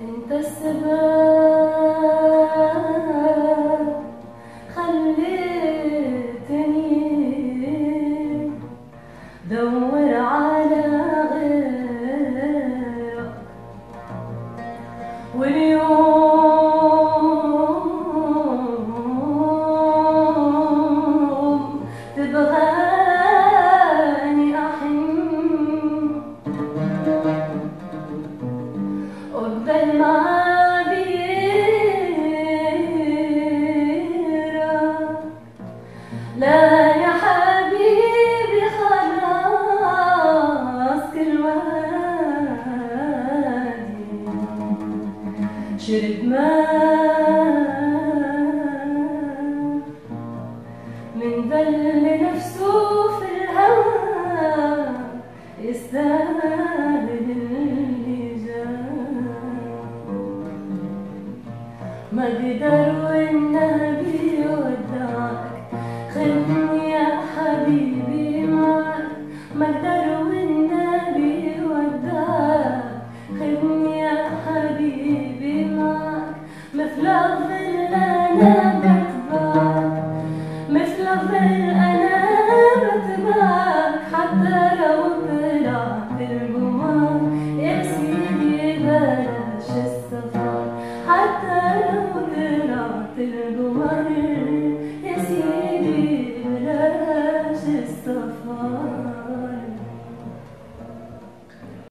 انت السبب خليتني دور على غيرك. واليوم شرب ماء من ذل نفسه في الهوى يستاهل اللي جاه ما قدر والنبي ودعك خدني يا حبيبي معك. ما قدر hatırladılar.